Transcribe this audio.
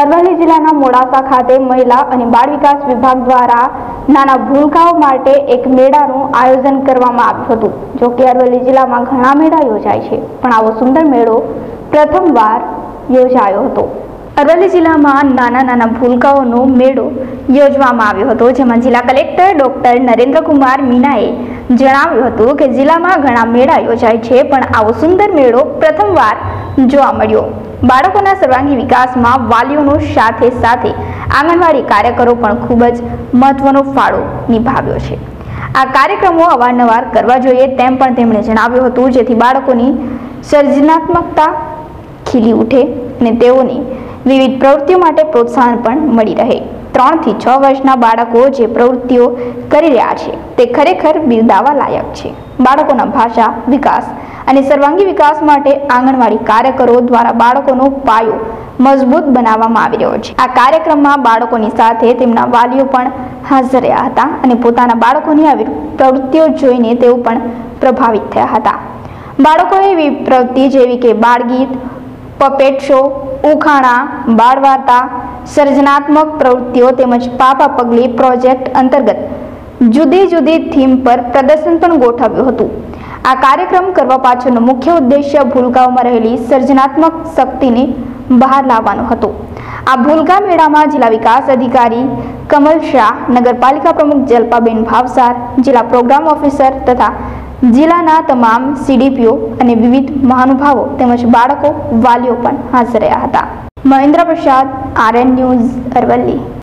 અરવલ્લી જિલ્લાના મોડાસા ખાતે મહિલા અને બાળ વિકાસ વિભાગ દ્વારા નાના ભૂલકાઓ માટે એક મેળાનું આયોજન કરવામાં આવ્યું હતું, જો કે અરવલ્લી જિલ્લામાં ઘણા મેળા યોજાય છે, પણ આવો સુંદર મેળો પ્રથમવાર યોજાયો હતો. અરવલ્લી જિલ્લામાં નાના નાના ભૂલકાઓનો મેળો યોજવામાં આવ્યો હતો, જેમાં જિલ્લા કલેક્ટર ડોક્ટર નરેન્દ્રકુમાર મીનાએ જણાવ્યું હતું કે જિલ્લામાં ઘણા મેળા યોજાય છે, પણ આવો સુંદર મેળો પ્રથમવાર જોવા મળ્યો. બાળકોના સર્વાંગી વિકાસમાં વાલીઓનો સાથે સાથે આંગણવાડી કાર્યકરો પણ ખૂબ જ મહત્વનો ફાળો નિભાવ્યો છે. આ કાર્યક્રમો અવારનવાર કરવા જોઈએ તેમ પણ તેમણે જણાવ્યું હતું, જેથી બાળકોની સર્જનાત્મકતા ખીલી ઉઠે અને તેઓને વિવિધ પ્રવૃત્તિઓ માટે પ્રોત્સાહન પણ મળી રહે. ત્રણથી છ વર્ષના બાળકો જે પ્રવૃત્તિઓ કરી રહ્યા છે, તે ખરેખર બિરદાવા લાયક છે. બાળકોના ભાષા વિકાસ અને સર્વાંગી વિકાસ માટે આંગણવાડી કાર્યકરો દ્વારા બાળકોનો પાયો મજબૂત બનાવવામાં આવી રહ્યો છે. આ કાર્યક્રમમાં બાળકોની સાથે તેમના વાલીઓ પણ હાજર રહ્યા હતા અને પોતાના બાળકોની આવી પ્રવૃત્તિઓ જોઈને તેઓ પણ પ્રભાવિત થયા હતા. બાળકોએ એવી પ્રવૃત્તિ જેવી કે બાળગીત પપેટ શો ઉખાણા, બાળવાર્તા, સર્જનાત્મક પ્રવૃત્તિઓ તેમજ પાપા પગલી પ્રોજેક્ટ અંતર્ગત જુદી જુદી થીમ પર પ્રદર્શન પણ ગોઠવ્યું હતું. આ કાર્યક્રમ કરવા પાછળનો મુખ્ય ઉદ્દેશ્ય ભૂલગાંવમાં રહેલી સર્જનાત્મક શક્તિને બહાર લાવવાનો હતો. આ ભૂલગા મેળામાં જિલ્લા વિકાસ અધિકારી કમલ શાહ, નગરપાલિકા પ્રમુખ જલ્પાબેન ભાવસાર, જિલ્લા પ્રોગ્રામ ઓફિસર તથા જિલ્લાના તમામ સીડીપીઓ અને વિવિધ મહાનુભાવો તેમજ બાળકો વાલીઓ પણ હાજર રહ્યા હતા. મહેન્દ્ર પ્રસાદ, આરએન ન્યૂઝ અરવલ્લી.